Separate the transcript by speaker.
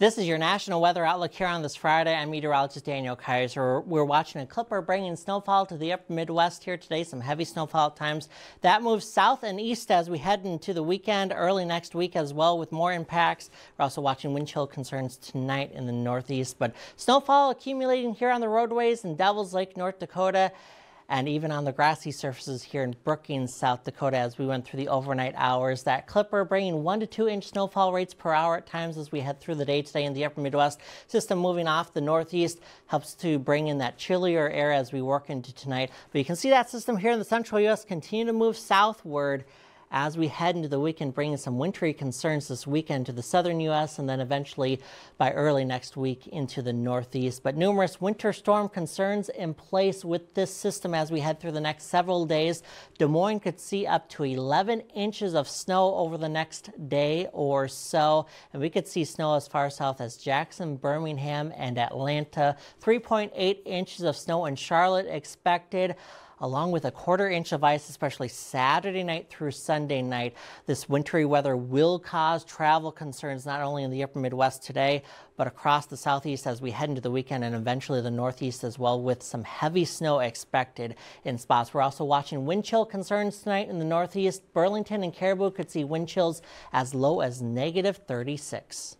Speaker 1: This is your national weather outlook here on this Friday. I'm meteorologist Daniel Kaiser. We're watching a clipper bringing snowfall to the upper Midwest here today. Some heavy snowfall at times. That moves south and east as we head into the weekend, early next week as well, with more impacts. We're also watching wind chill concerns tonight in the northeast. But snowfall accumulating here on the roadways in Devils Lake, North Dakota and even on the grassy surfaces here in Brookings, South Dakota as we went through the overnight hours. That clipper bringing one to two inch snowfall rates per hour at times as we head through the day today in the upper Midwest. System moving off the northeast helps to bring in that chillier air as we work into tonight. But you can see that system here in the central U.S. continue to move southward as we head into the weekend, bringing some wintry concerns this weekend to the southern U.S. and then eventually by early next week into the northeast. But numerous winter storm concerns in place with this system as we head through the next several days. Des Moines could see up to 11 inches of snow over the next day or so. And we could see snow as far south as Jackson, Birmingham, and Atlanta. 3.8 inches of snow in Charlotte expected along with a quarter inch of ice, especially Saturday night through Sunday night. This wintry weather will cause travel concerns not only in the upper Midwest today, but across the southeast as we head into the weekend and eventually the northeast as well with some heavy snow expected in spots. We're also watching wind chill concerns tonight in the northeast. Burlington and Caribou could see wind chills as low as negative 36.